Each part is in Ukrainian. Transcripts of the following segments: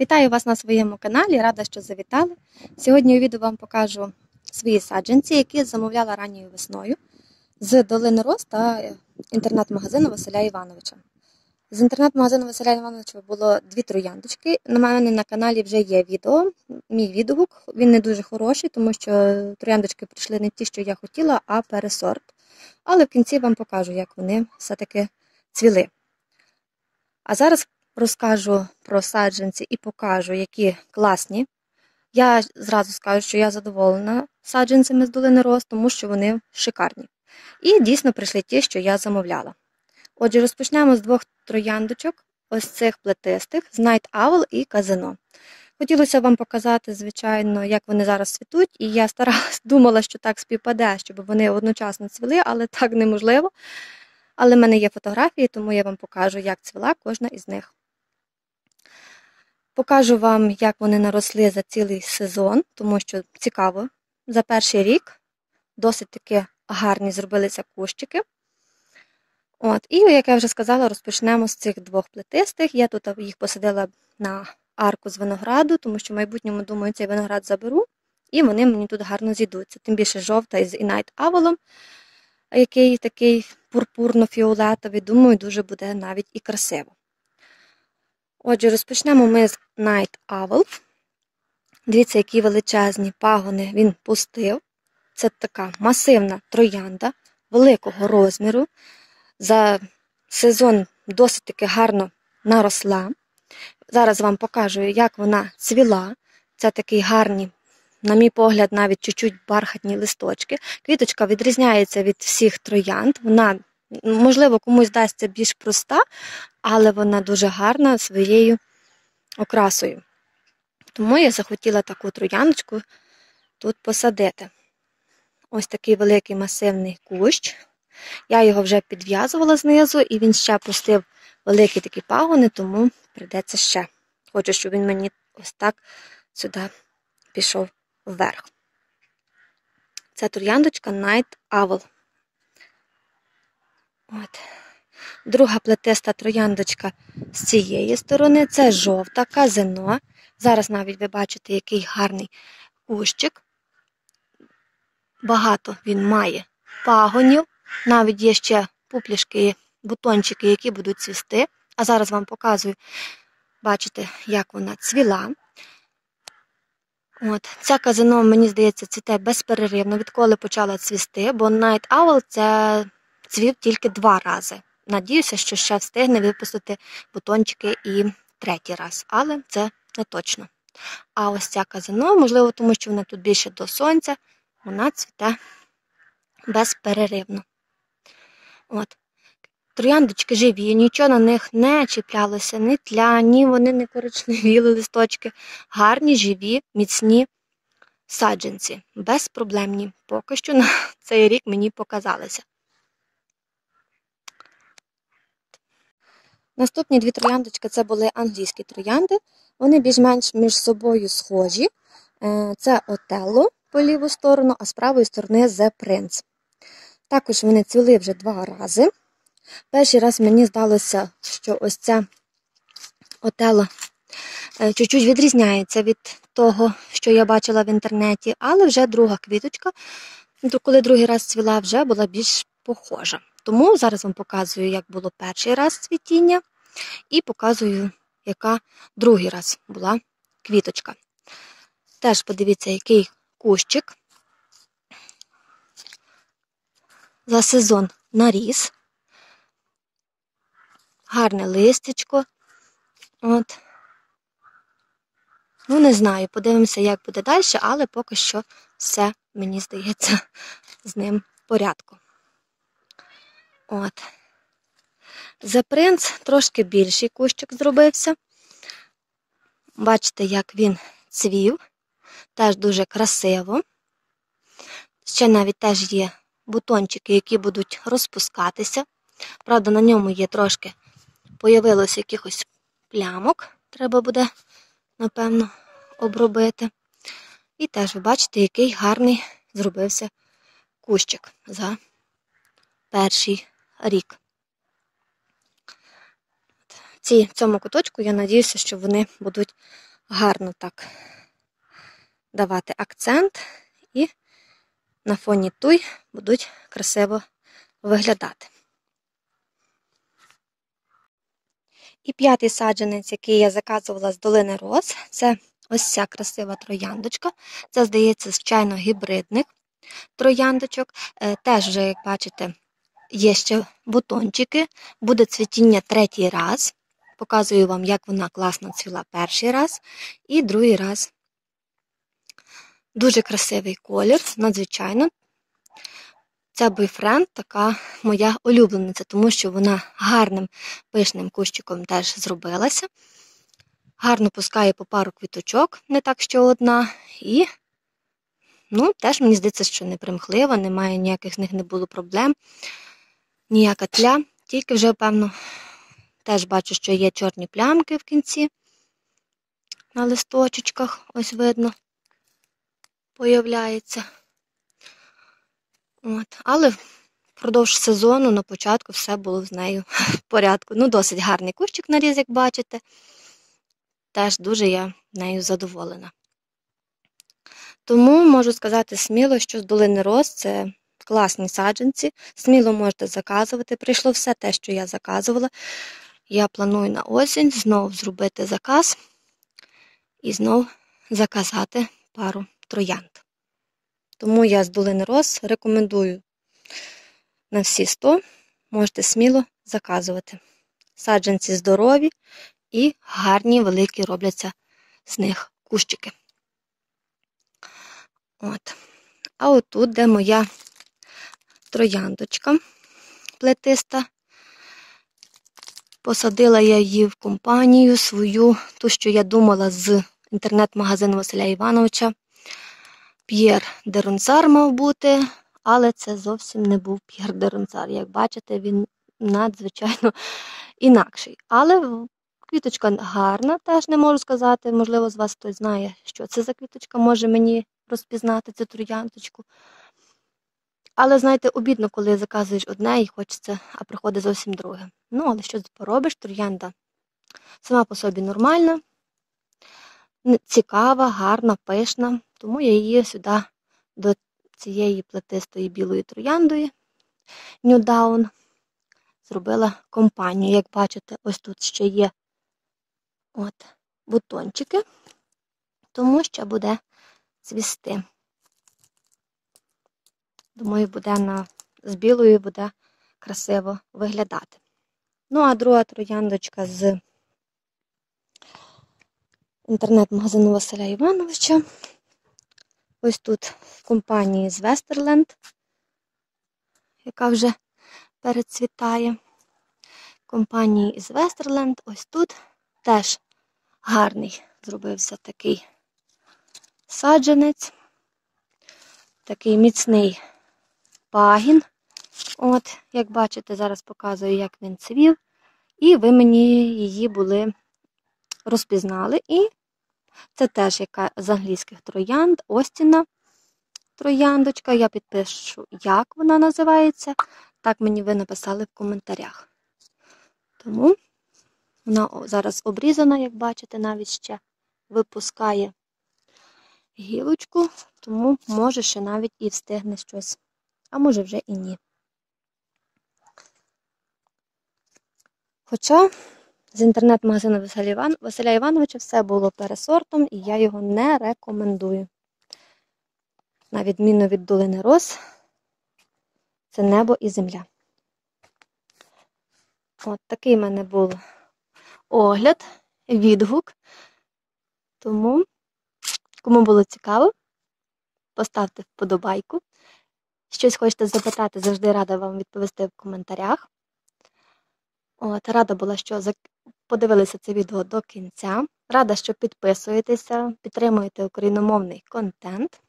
Вітаю вас на своєму каналі, рада, що завітали. Сьогодні у відео вам покажу свої саджанці, які замовляла ранньою весною з долини Рос та інтернет-магазину Василя Івановича. З інтернет-магазину Василя Івановича було дві трояндочки. На мене на каналі вже є відео, мій відгук. Він не дуже хороший, тому що трояндочки прийшли не ті, що я хотіла, а пересорт. Але в кінці вам покажу, як вони все-таки цвіли. А зараз розкажу про саджанці і покажу, які класні. Я зразу скажу, що я задоволена саджанцями з долини Рос, тому що вони шикарні. І дійсно прийшли ті, що я замовляла. Отже, розпочнемо з двох трояндочок, ось цих плетистих, з Night Owl і казино. Хотілося вам показати, звичайно, як вони зараз цвітуть, і я старалась, думала, що так співпаде, щоб вони одночасно цвіли, але так неможливо. Але в мене є фотографії, тому я вам покажу, як цвіла кожна із них. Покажу вам, як вони наросли за цілий сезон, тому що цікаво, за перший рік досить таки гарні зробилися кущики. От, І, як я вже сказала, розпочнемо з цих двох плетистих. Я тут їх посадила на арку з винограду, тому що в майбутньому, думаю, цей виноград заберу, і вони мені тут гарно зійдуться. Тим більше жовта із Inite Avalon, який такий пурпурно-фіолетовий, думаю, дуже буде навіть і красиво. Отже, розпочнемо ми з Night Owl. Дивіться, які величезні пагони він пустив. Це така масивна троянда великого розміру. За сезон досить таки гарно наросла. Зараз вам покажу, як вона цвіла. Це такі гарні, на мій погляд, навіть чуть-чуть бархатні листочки. Квіточка відрізняється від всіх троянд. Вона, можливо, комусь дасться більш проста, але вона дуже гарна своєю окрасою. Тому я захотіла таку трояночку тут посадити. Ось такий великий масивний кущ. Я його вже підв'язувала знизу, і він ще пустив великі такі пагони, тому прийдеться ще. Хочу, щоб він мені ось так сюди пішов вверх. Це трояндочка Night Owl. От. Друга плетиста трояндочка з цієї сторони це жовта казино. Зараз навіть ви бачите, який гарний кущик. Багато він має пагонів. Навіть є ще пуплішки, бутончики, які будуть цвісти. А зараз вам показую, бачите, як вона цвіла. От, Ця казино, мені здається, цвіте безперервно, відколи почала цвісти, бо Night Owl це цвів тільки два рази. Надіюся, що ще встигне випустити бутончики і третій раз, але це не точно. А ось ця казино, можливо, тому що вона тут більше до сонця, вона цвіте безперервно. От. Трояндочки живі, нічого на них не чіплялося, ні тля, ні вони не коричневіли листочки. Гарні, живі, міцні саджанці, безпроблемні. Поки що на цей рік мені показалися. Наступні дві трояндочки це були англійські троянди. Вони більш-менш між собою схожі. Це Отелло по ліву сторону, а з правої сторони The Prince. Також вони цвіли вже два рази. Перший раз мені здалося, що ось ця Отелло чуть-чуть відрізняється від того, що я бачила в інтернеті, але вже друга квіточка, коли другий раз цвіла, вже була більш похожа. Тому зараз вам показую, як було перший раз цвітіння, і показую, яка другий раз була квіточка. Теж подивіться, який кущик. За сезон наріс. Гарне листечко. От. Ну, не знаю, подивимося, як буде далі, але поки що все, мені здається, з ним в порядку. От. За принц трошки більший кущик зробився. Бачите, як він цвів, теж дуже красиво. Ще навіть теж є бутончики, які будуть розпускатися. Правда, на ньому є трошки появилося якихось плямок, треба буде, напевно, обробити. І теж ви бачите, який гарний зробився кущик за перший рік. цій, цьому куточку я надіюся, що вони будуть гарно так давати акцент і на фоні туй будуть красиво виглядати. І п'ятий саджанець, який я заказувала з долини роз, це ось ця красива трояндочка. Це, здається, звичайно, гібридник трояндочок. Е, теж, вже, як бачите, є ще бутончики, буде цвітіння третій раз. Показую вам, як вона класно цвіла перший раз і другий раз. Дуже красивий колір, надзвичайно. Ця бойфренд така моя улюблениця, тому що вона гарним пишним кущиком теж зробилася. Гарно пускає по пару квіточок, не так що одна. І ну, теж мені здається, що не примхлива, немає ніяких з них не було проблем, ніяка тля. Тільки вже, певно, теж бачу, що є чорні плямки в кінці. На листочечках, ось видно, появляється. От. Але впродовж сезону на початку все було з нею в порядку. Ну, досить гарний кущик наріз, як бачите. Теж дуже я нею задоволена. Тому можу сказати сміло, що з долини роз це класні саджанці. Сміло можете заказувати. Прийшло все те, що я заказувала. Я планую на осінь знову зробити заказ і знову заказати пару троянд. Тому я з долини роз рекомендую на всі 100, можете сміло заказувати. Саджанці здорові і гарні, великі робляться з них кущики. От. А отут, де моя трояндочка плетиста, посадила я її в компанію свою, ту, що я думала з інтернет-магазину Василя Івановича. П'єр Деронцар мав бути, але це зовсім не був П'єр Деронцар. Як бачите, він надзвичайно інакший. Але квіточка гарна, теж не можу сказати. Можливо, з вас хтось знає, що це за квіточка, може мені розпізнати цю троянточку. Але, знаєте, обідно, коли заказуєш одне і хочеться, а приходить зовсім друге. Ну, але що поробиш, троянда сама по собі нормальна, цікава, гарна, пишна. Тому я її сюди до цієї плетистої білої трояндої Ньюдаун зробила компанію. Як бачите, ось тут ще є от бутончики, тому ще буде цвісти. Думаю, буде на, з білою буде красиво виглядати. Ну, а друга трояндочка з інтернет-магазину Василя Івановича. Ось тут в компанії з Вестерленд, яка вже перецвітає. Компанії із Вестерленд, ось тут теж гарний зробився такий саджанець, такий міцний пагін. От, як бачите, зараз показую, як він цвів. І ви мені її були розпізнали. І це теж яка з англійських троянд, Остіна трояндочка. Я підпишу, як вона називається. Так мені ви написали в коментарях. Тому вона зараз обрізана, як бачите, навіть ще випускає гілочку, тому може ще навіть і встигне щось, а може вже і ні. Хоча з інтернет-магазину Василя Івановича все було пересортом, і я його не рекомендую. На відміну від долини роз, це небо і земля. От такий в мене був огляд, відгук. Тому, кому було цікаво, поставте вподобайку. Щось хочете запитати, завжди рада вам відповісти в коментарях. От, Рада була, що подивилися це відео до кінця. Рада, що підписуєтеся, підтримуєте україномовний контент.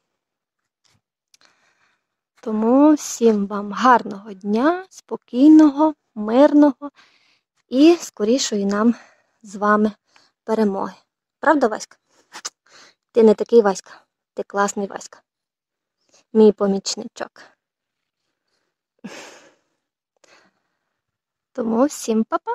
Тому всім вам гарного дня, спокійного, мирного і скорішої нам з вами перемоги. Правда, Васька? Ти не такий Васька, ти класний Васька. Мій помічничок. Тому всім па-па!